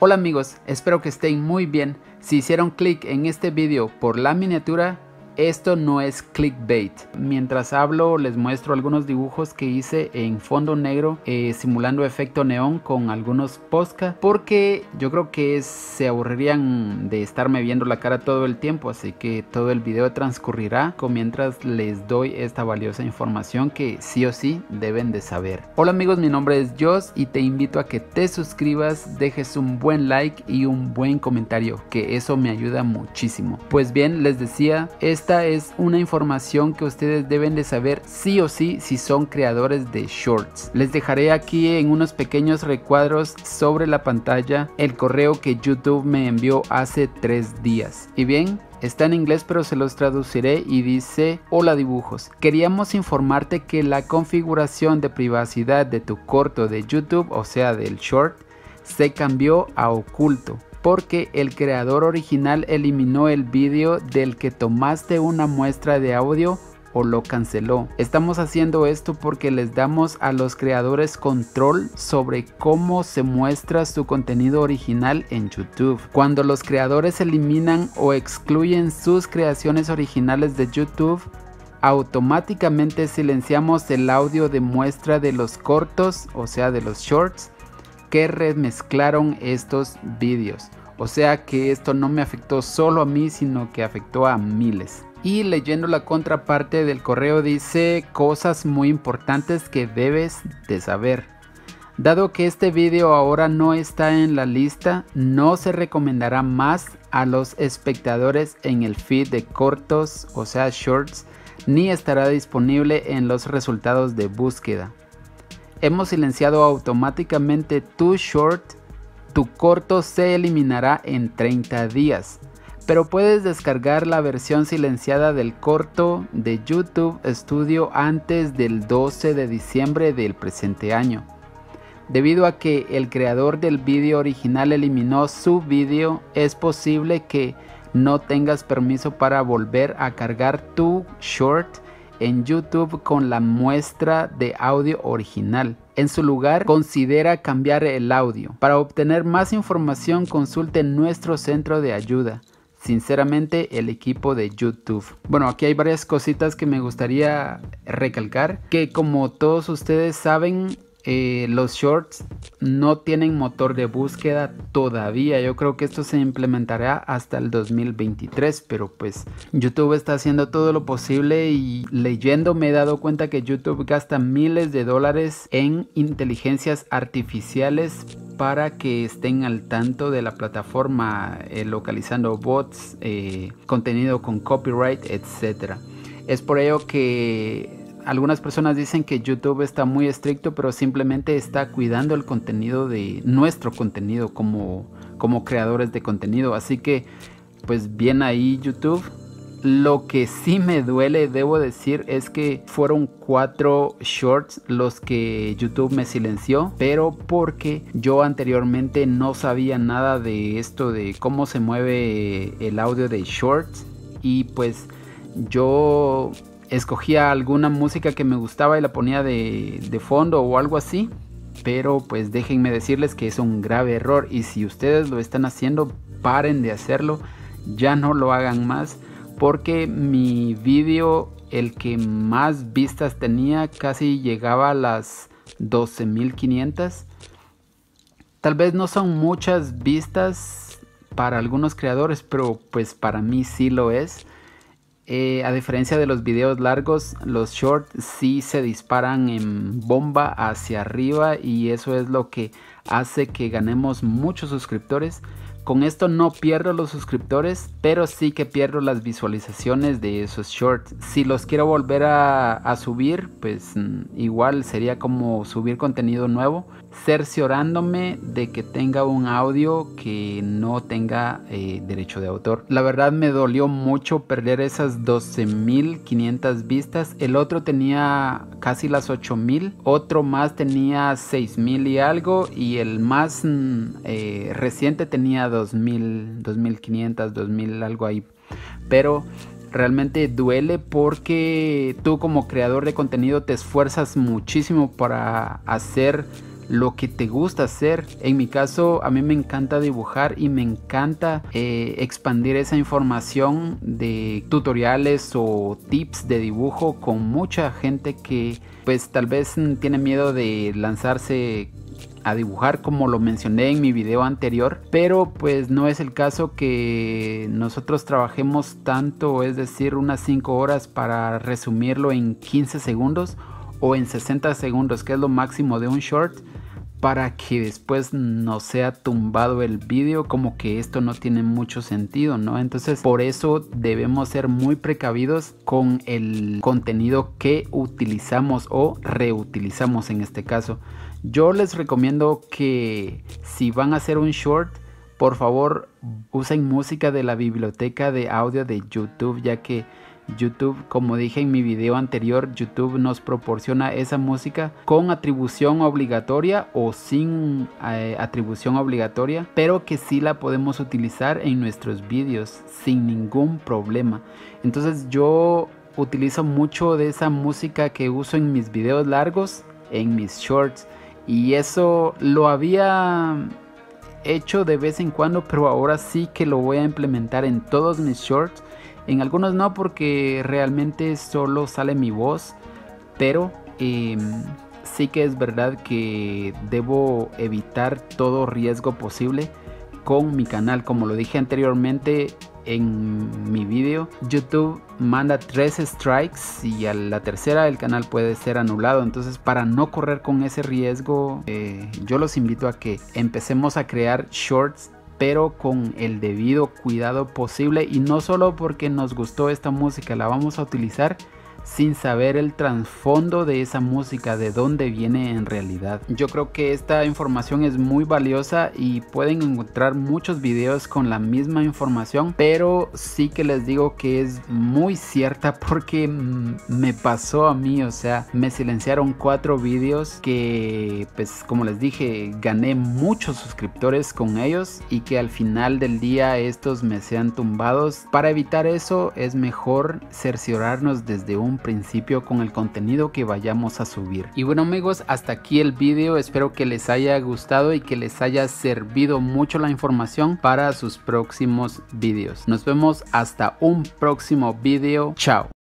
Hola amigos, espero que estén muy bien. Si hicieron clic en este video por la miniatura, esto no es clickbait. Mientras hablo les muestro algunos dibujos que hice en fondo negro eh, simulando efecto neón con algunos posca porque yo creo que se aburrirían de estarme viendo la cara todo el tiempo así que todo el video transcurrirá mientras les doy esta valiosa información que sí o sí deben de saber. Hola amigos mi nombre es Joss y te invito a que te suscribas, dejes un buen like y un buen comentario que eso me ayuda muchísimo. Pues bien les decía este esta es una información que ustedes deben de saber sí o sí si son creadores de shorts. Les dejaré aquí en unos pequeños recuadros sobre la pantalla el correo que YouTube me envió hace tres días. Y bien, Está en inglés pero se los traduciré y dice Hola dibujos. Queríamos informarte que la configuración de privacidad de tu corto de YouTube, o sea del short, se cambió a oculto porque el creador original eliminó el vídeo del que tomaste una muestra de audio o lo canceló. Estamos haciendo esto porque les damos a los creadores control sobre cómo se muestra su contenido original en YouTube. Cuando los creadores eliminan o excluyen sus creaciones originales de YouTube, automáticamente silenciamos el audio de muestra de los cortos, o sea de los shorts, que remezclaron estos vídeos. O sea que esto no me afectó solo a mí, sino que afectó a miles. Y leyendo la contraparte del correo dice cosas muy importantes que debes de saber. Dado que este vídeo ahora no está en la lista, no se recomendará más a los espectadores en el feed de cortos, o sea shorts, ni estará disponible en los resultados de búsqueda. Hemos silenciado automáticamente tu short tu corto se eliminará en 30 días, pero puedes descargar la versión silenciada del corto de YouTube Studio antes del 12 de diciembre del presente año. Debido a que el creador del vídeo original eliminó su vídeo, es posible que no tengas permiso para volver a cargar tu short en YouTube con la muestra de audio original. En su lugar, considera cambiar el audio. Para obtener más información, consulte nuestro centro de ayuda. Sinceramente, el equipo de YouTube. Bueno, aquí hay varias cositas que me gustaría recalcar. Que como todos ustedes saben, eh, los shorts no tienen motor de búsqueda todavía. Yo creo que esto se implementará hasta el 2023, pero pues YouTube está haciendo todo lo posible y leyendo me he dado cuenta que YouTube gasta miles de dólares en inteligencias artificiales para que estén al tanto de la plataforma eh, localizando bots, eh, contenido con copyright, etc. Es por ello que algunas personas dicen que YouTube está muy estricto, pero simplemente está cuidando el contenido de nuestro contenido como, como creadores de contenido. Así que, pues bien ahí YouTube. Lo que sí me duele, debo decir, es que fueron cuatro shorts los que YouTube me silenció, pero porque yo anteriormente no sabía nada de esto de cómo se mueve el audio de shorts y pues yo escogía alguna música que me gustaba y la ponía de, fondo o algo así. Pero pues déjenme decirles que es un grave error y si ustedes lo están haciendo, paren de hacerlo, ya no lo hagan más porque mi vídeo, el que más vistas tenía, casi llegaba a las 12.500. Tal vez no son muchas vistas para algunos creadores, pero pues para mí sí lo es. Eh, a diferencia de los videos largos, los shorts sí se disparan en bomba hacia arriba y eso es lo que hace que ganemos muchos suscriptores. Con esto no pierdo los suscriptores, pero sí que pierdo las visualizaciones de esos shorts. Si los quiero volver a, subir, pues mm, igual sería como subir contenido nuevo, cerciorándome de que tenga un audio que no tenga eh, derecho de autor. La verdad me dolió mucho perder esas 12.500 vistas. El otro tenía casi las 8.000, otro más tenía 6.000 y algo y el más mm, eh, reciente tenía 2000, 2500, 2000, algo ahí. Pero realmente duele porque tú como creador de contenido te esfuerzas muchísimo para hacer lo que te gusta hacer. En mi caso, a mí me encanta dibujar y me encanta eh, expandir esa información de tutoriales o tips de dibujo con mucha gente que pues tal vez tiene miedo de lanzarse a dibujar como lo mencioné en mi video anterior pero pues no es el caso que nosotros trabajemos tanto es decir unas 5 horas para resumirlo en 15 segundos o en 60 segundos que es lo máximo de un short para que después no sea tumbado el vídeo como que esto no tiene mucho sentido no entonces por eso debemos ser muy precavidos con el contenido que utilizamos o reutilizamos en este caso. Yo les recomiendo que si van a hacer un short, por favor usen música de la biblioteca de audio de YouTube, ya que YouTube, como dije en mi video anterior, YouTube nos proporciona esa música con atribución obligatoria o sin eh, atribución obligatoria, pero que sí la podemos utilizar en nuestros vídeos sin ningún problema. Entonces yo utilizo mucho de esa música que uso en mis videos largos, en mis shorts y eso lo había hecho de vez en cuando, pero ahora sí que lo voy a implementar en todos mis shorts. En algunos no porque realmente solo sale mi voz, pero em, sí que es verdad que debo evitar todo riesgo posible con mi canal. Como lo dije anteriormente, en mi video, YouTube manda tres strikes y a la tercera el canal puede ser anulado. Entonces, para no correr con ese riesgo, eh, yo los invito a que empecemos a crear shorts pero con el debido cuidado posible. Y no solo porque nos gustó esta música la vamos a utilizar sin saber el trasfondo de esa música, de dónde viene en realidad. Yo creo que esta información es muy valiosa y pueden encontrar muchos videos con la misma información, pero sí que les digo que es muy cierta porque me pasó a mí, o sea, me silenciaron cuatro videos que pues como les dije, gané muchos suscriptores con ellos y que al final del día estos me sean tumbados. Para evitar eso es mejor cerciorarnos desde principio con el contenido que vayamos a subir. Y bueno amigos, hasta aquí el vídeo. Espero que les haya gustado y que les haya servido mucho la información para sus próximos vídeos. Nos vemos hasta un próximo vídeo. Chao.